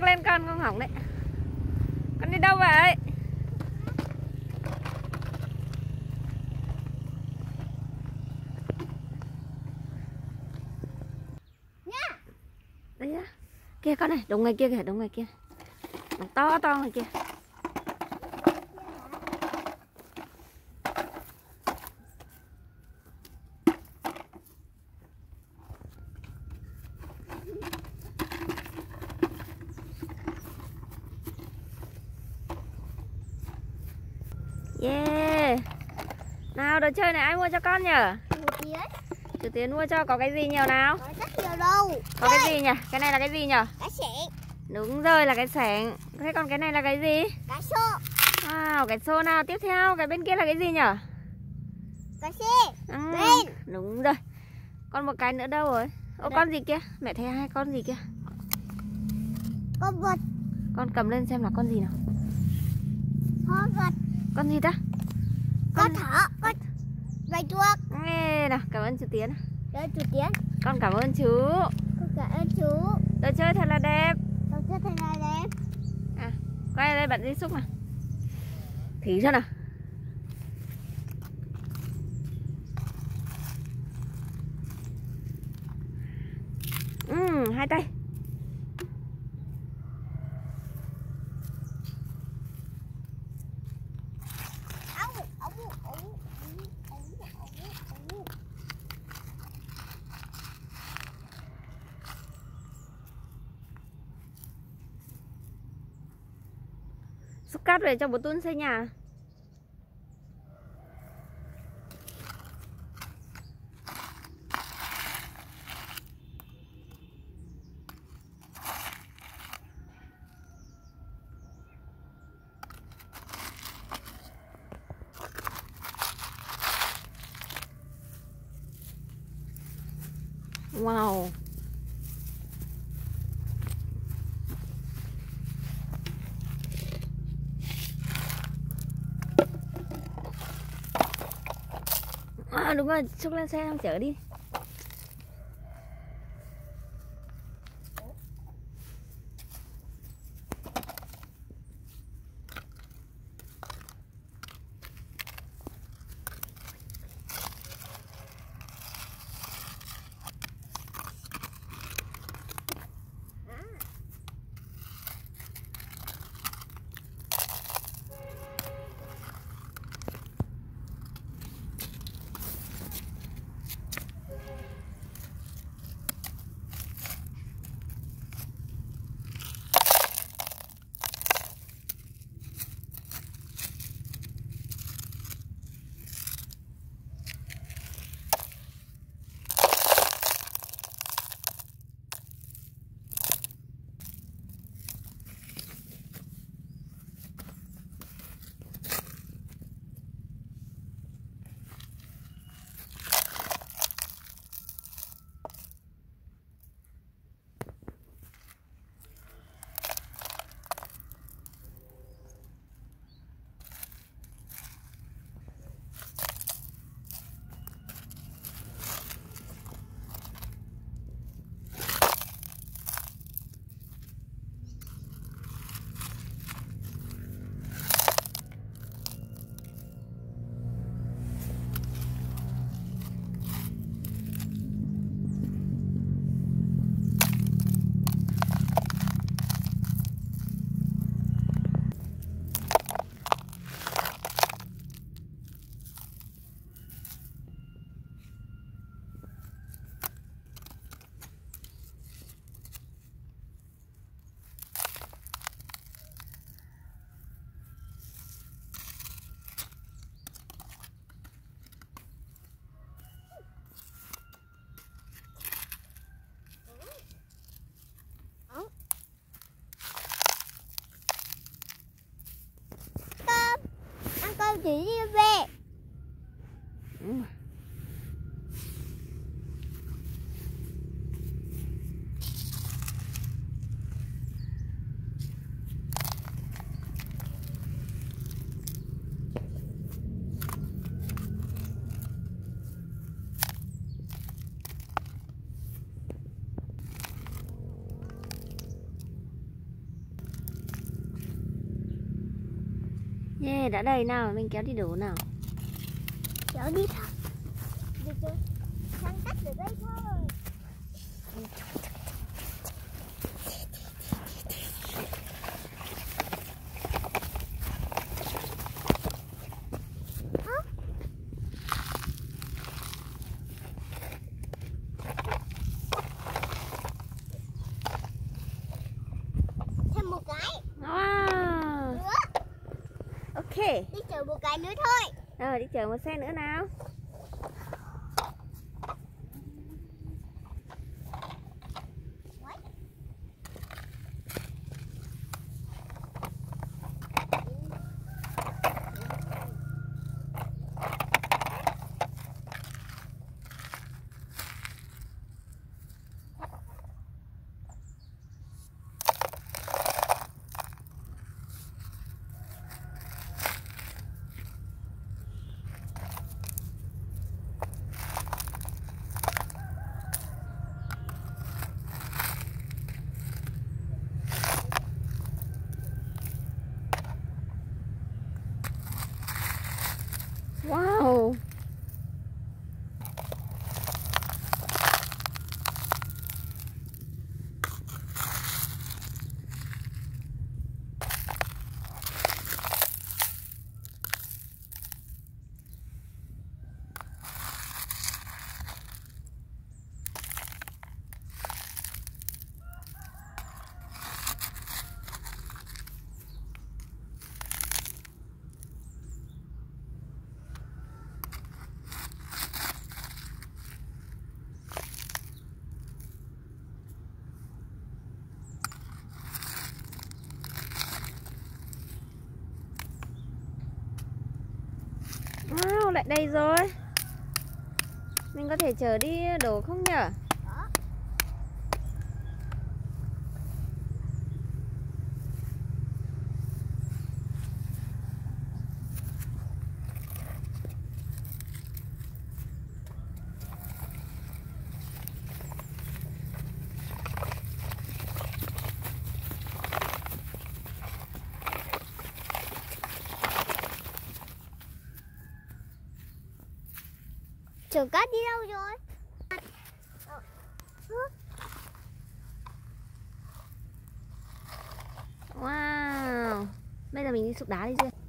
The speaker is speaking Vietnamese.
nhấc lên con không hỏng đấy. Con đi đâu vậy? Đây á. Kia con này, đúng ngoài kia kìa, đúng ngoài kia. Nó to to ngoài kia Nào đồ chơi này ai mua cho con nhở Chú Tiến mua cho có cái gì nhiều nào? Có rất nhiều đâu Có cái gì nhỉ? Cái này là cái gì nhở Cá sẻn Đúng rồi là cái sẻng. Thế còn cái này là cái gì? Cá sô Wow cái xô nào tiếp theo? Cái bên kia là cái gì nhở Cá xe à, Bên. Đúng rồi. Còn một cái nữa đâu rồi? Ô Đây. con gì kia? Mẹ thấy hai con gì kia? Con vật. Con cầm lên xem là con gì nào. Ho vật. Con gì ta Con thỏ Con Vài chuột Ê, nào cảm ơn chú Tiến. Đây chủ tiến. Con cảm ơn chú. Con cảm ơn chú. Đồ chơi thật là đẹp. Đầu tiên thầy này đẹp. Quay đây bạn di xúc nào. Thí xem nào. Ừ, hai tay Xúc cát về cho bố Tuấn xây nhà. Wow. À đúng rồi, xúc lên xe em chở đi. Chị Yeah, đã đầy nào, mình kéo đi đổ nào. Kéo đi thôi. Được rồi Sang cắt ở đấy thôi Hả? Thêm một cái Wow. nữa Ok. Đi chờ một cái nữa thôi Rồi đi chờ một xe nữa nào. Wow. Wow, lại đây rồi. Mình có thể chở đi đồ không nhở? Đó. Cát đi đâu rồi? Wow. Bây giờ mình đi sụp đá đi chưa?